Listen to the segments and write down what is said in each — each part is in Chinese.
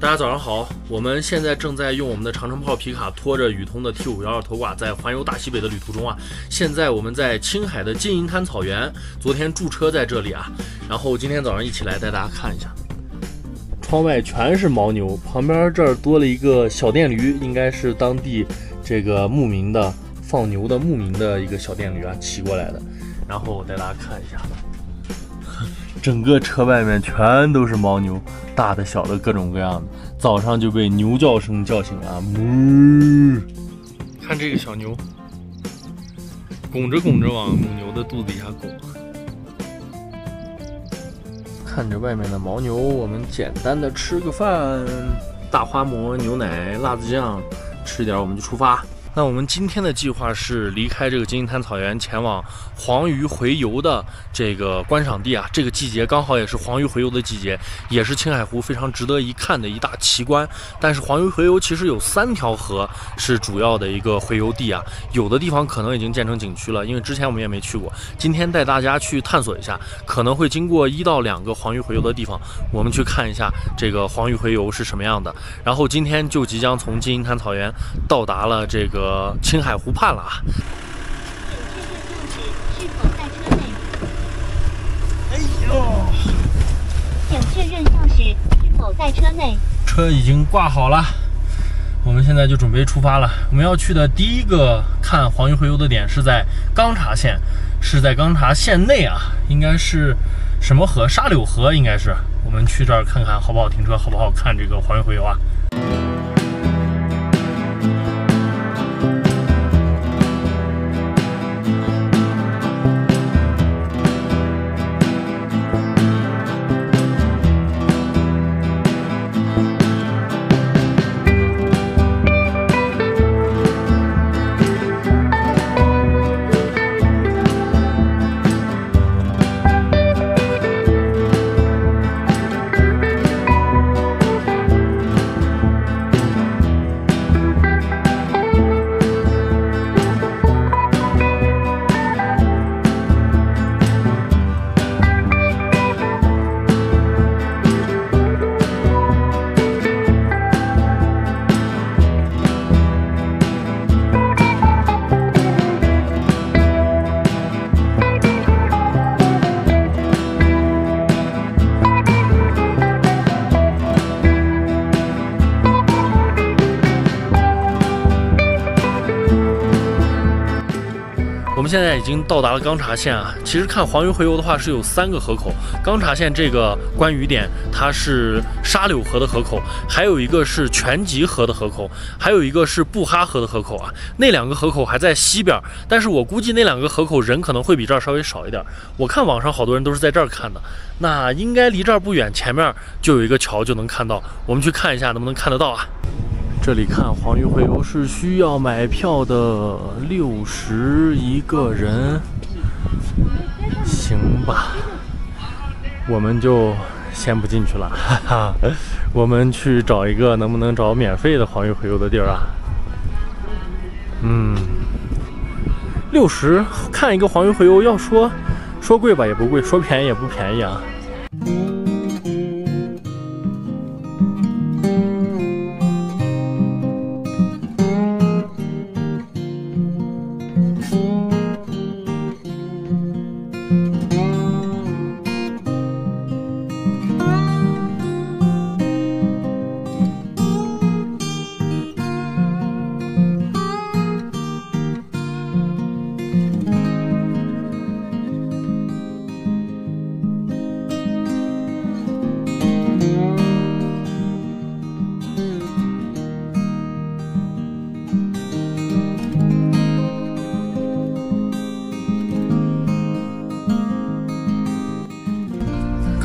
大家早上好，我们现在正在用我们的长城炮皮卡拖着宇通的 T 五幺二头挂，在环游大西北的旅途中啊。现在我们在青海的金银滩草原，昨天驻车在这里啊，然后今天早上一起来带大家看一下，窗外全是牦牛，旁边这儿多了一个小电驴，应该是当地这个牧民的放牛的牧民的一个小电驴啊骑过来的，然后我带大家看一下。整个车外面全都是牦牛，大的、小的，各种各样的。早上就被牛叫声叫醒了，哞！看这个小牛，拱着拱着往母牛的肚子底下拱。看着外面的牦牛，我们简单的吃个饭，大花馍、牛奶、辣子酱，吃点我们就出发。那我们今天的计划是离开这个金银滩草原，前往黄鱼洄游的这个观赏地啊。这个季节刚好也是黄鱼洄游的季节，也是青海湖非常值得一看的一大奇观。但是黄鱼洄游其实有三条河是主要的一个洄游地啊，有的地方可能已经建成景区了，因为之前我们也没去过。今天带大家去探索一下，可能会经过一到两个黄鱼洄游的地方，我们去看一下这个黄鱼洄游是什么样的。然后今天就即将从金银滩草原到达了这个。呃，青海湖畔了啊！请确认钥匙是否在车内。请确认钥匙是否在车内。车已经挂好了，我们现在就准备出发了。我们要去的第一个看黄鱼洄游的点是在钢察县，是在钢察县内啊，应该是什么河？沙柳河应该是。我们去这儿看看好不好停车，好不好看这个黄鱼洄游啊？现在已经到达了钢察县啊。其实看黄鱼洄游的话，是有三个河口。钢察县这个观鱼点，它是沙柳河的河口，还有一个是全吉河的河口，还有一个是布哈河的河口啊。那两个河口还在西边，但是我估计那两个河口人可能会比这儿稍微少一点。我看网上好多人都是在这儿看的，那应该离这儿不远，前面就有一个桥就能看到。我们去看一下能不能看得到啊。这里看黄鱼洄游是需要买票的，六十一个人，行吧，我们就先不进去了，哈哈，我们去找一个能不能找免费的黄鱼洄游的地儿啊？嗯，六十看一个黄鱼洄游，要说说贵吧也不贵，说便宜也不便宜啊。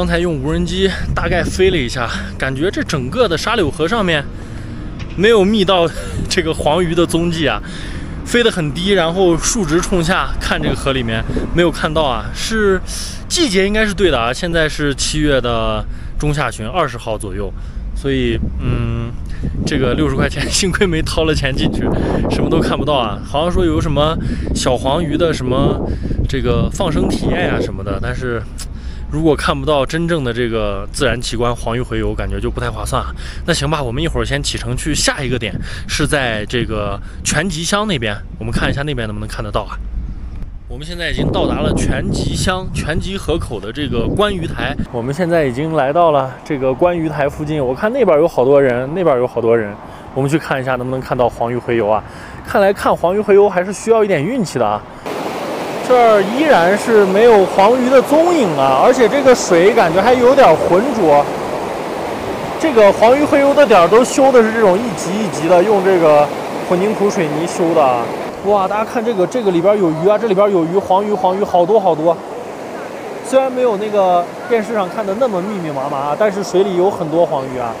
刚才用无人机大概飞了一下，感觉这整个的沙柳河上面没有觅到这个黄鱼的踪迹啊，飞得很低，然后竖直冲下看这个河里面没有看到啊，是季节应该是对的啊，现在是七月的中下旬，二十号左右，所以嗯，这个六十块钱幸亏没掏了钱进去，什么都看不到啊，好像说有什么小黄鱼的什么这个放生体验呀什么的，但是。如果看不到真正的这个自然奇观黄鱼洄游，感觉就不太划算啊。那行吧，我们一会儿先启程去下一个点，是在这个全集乡那边，我们看一下那边能不能看得到啊。我们现在已经到达了全集乡全集河口的这个观鱼台，我们现在已经来到了这个观鱼台附近。我看那边有好多人，那边有好多人，我们去看一下能不能看到黄鱼洄游啊。看来看黄鱼洄游还是需要一点运气的啊。这儿依然是没有黄鱼的踪影啊，而且这个水感觉还有点浑浊。这个黄鱼洄游的点儿都修的是这种一级一级的，用这个混凝土水泥修的。哇，大家看这个，这个里边有鱼啊，这里边有鱼，黄鱼，黄鱼，好多好多。虽然没有那个电视上看的那么密密麻麻，但是水里有很多黄鱼啊。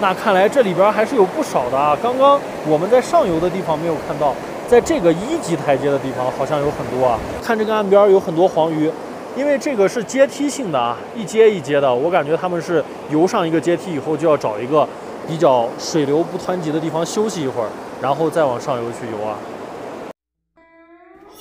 那看来这里边还是有不少的啊。刚刚我们在上游的地方没有看到，在这个一级台阶的地方好像有很多啊。看这个岸边有很多黄鱼，因为这个是阶梯性的啊，一阶一阶的，我感觉他们是游上一个阶梯以后就要找一个比较水流不湍急的地方休息一会儿。然后再往上游去游啊。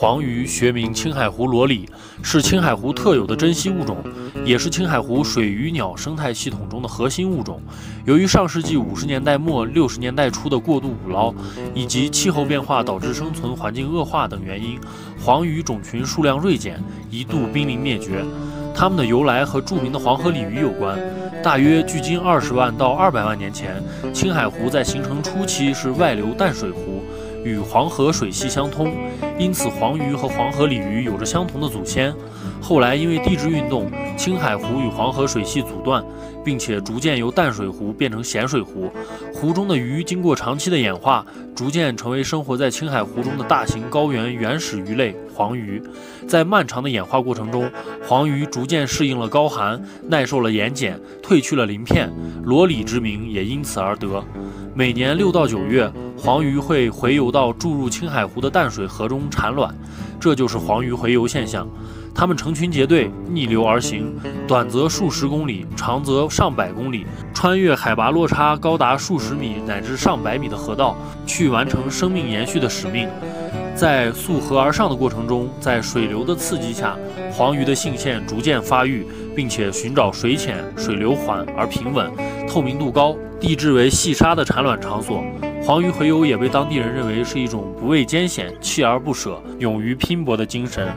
黄鱼学名青海湖裸鲤，是青海湖特有的珍稀物种，也是青海湖水鱼鸟生态系统中的核心物种。由于上世纪五十年代末六十年代初的过度捕捞，以及气候变化导致生存环境恶化等原因，黄鱼种群数量锐减，一度濒临灭绝。它们的由来和著名的黄河鲤鱼有关。大约距今二十万到二百万年前，青海湖在形成初期是外流淡水湖，与黄河水系相通，因此黄鱼和黄河鲤鱼有着相同的祖先。后来因为地质运动，青海湖与黄河水系阻断，并且逐渐由淡水湖变成咸水湖。湖中的鱼经过长期的演化，逐渐成为生活在青海湖中的大型高原原始鱼类黄鱼。在漫长的演化过程中，黄鱼逐渐适应了高寒，耐受了盐碱，褪去了鳞片，裸鲤之名也因此而得。每年六到九月，黄鱼会洄游到注入青海湖的淡水河中产卵，这就是黄鱼洄游现象。它们成群结队逆流而行，短则数十公里，长则上百公里，穿越海拔落差高达数十米乃至上百米的河道，去完成生命延续的使命。在溯河而上的过程中，在水流的刺激下，黄鱼的性腺逐渐发育，并且寻找水浅、水流缓而平稳、透明度高、地质为细沙的产卵场所。黄鱼洄游也被当地人认为是一种不畏艰险、锲而不舍、勇于拼搏的精神。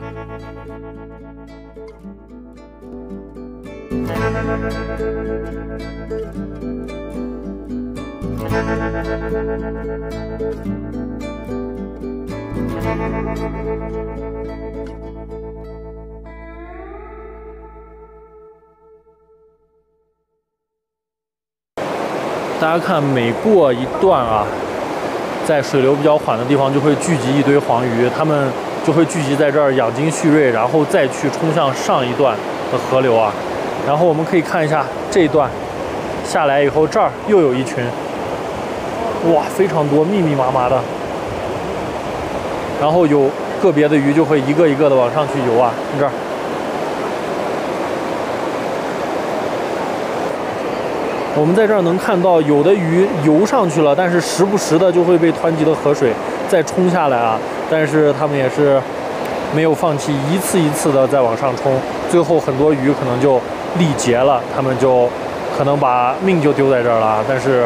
大家看，每过一段啊，在水流比较缓的地方，就会聚集一堆黄鱼，它们就会聚集在这儿养精蓄锐，然后再去冲向上一段的河流啊。然后我们可以看一下这一段下来以后，这儿又有一群，哇，非常多，密密麻麻的。然后有个别的鱼就会一个一个的往上去游啊，看这儿。我们在这儿能看到，有的鱼游上去了，但是时不时的就会被湍急的河水再冲下来啊。但是它们也是没有放弃，一次一次的在往上冲，最后很多鱼可能就。力竭了，他们就可能把命就丢在这儿了。但是，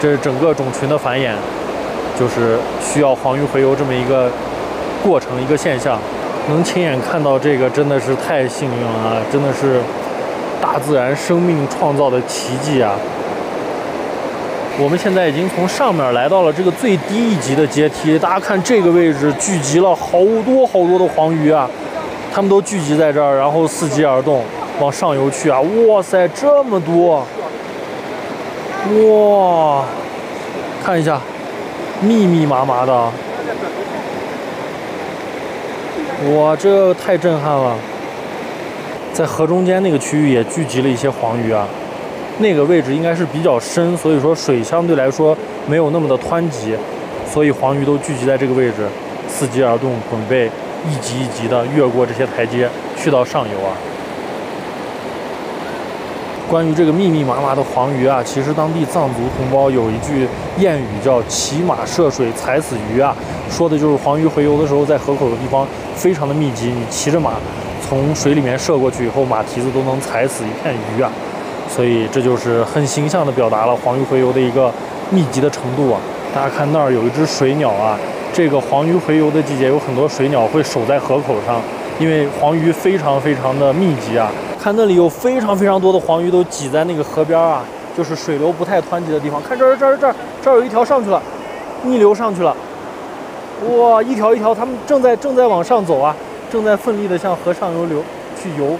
这整个种群的繁衍，就是需要黄鱼洄游这么一个过程、一个现象。能亲眼看到这个，真的是太幸运了，真的是大自然生命创造的奇迹啊！我们现在已经从上面来到了这个最低一级的阶梯，大家看这个位置聚集了好多好多的黄鱼啊，它们都聚集在这儿，然后伺机而动。往上游去啊！哇塞，这么多！哇，看一下，密密麻麻的。哇，这太震撼了！在河中间那个区域也聚集了一些黄鱼啊。那个位置应该是比较深，所以说水相对来说没有那么的湍急，所以黄鱼都聚集在这个位置，伺机而动，准备一级一级的越过这些台阶去到上游啊。关于这个密密麻麻的黄鱼啊，其实当地藏族同胞有一句谚语叫“骑马涉水踩死鱼”啊，说的就是黄鱼洄游的时候，在河口的地方非常的密集，你骑着马从水里面射过去以后，马蹄子都能踩死一片鱼啊。所以这就是很形象的表达了黄鱼洄游的一个密集的程度啊！大家看那儿有一只水鸟啊，这个黄鱼洄游的季节有很多水鸟会守在河口上，因为黄鱼非常非常的密集啊。看那里有非常非常多的黄鱼都挤在那个河边啊，就是水流不太湍急的地方。看这儿这儿这儿这儿有一条上去了，逆流上去了，哇，一条一条，它们正在正在往上走啊，正在奋力的向河上游流去游。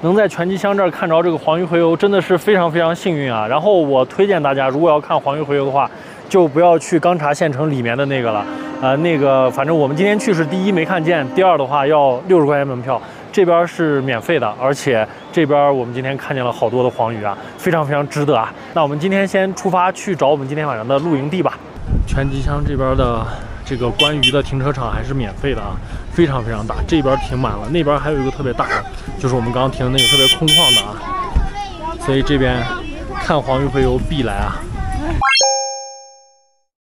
能在拳击乡这儿看着这个黄鱼洄游，真的是非常非常幸运啊！然后我推荐大家，如果要看黄鱼洄游的话，就不要去钢察县城里面的那个了，呃，那个反正我们今天去是第一没看见，第二的话要六十块钱门票，这边是免费的，而且这边我们今天看见了好多的黄鱼啊，非常非常值得啊！那我们今天先出发去找我们今天晚上的露营地吧。全集乡这边的这个关于的停车场还是免费的啊，非常非常大，这边停满了，那边还有一个特别大的，就是我们刚刚停的那个特别空旷的啊，所以这边看黄鱼洄游必来啊。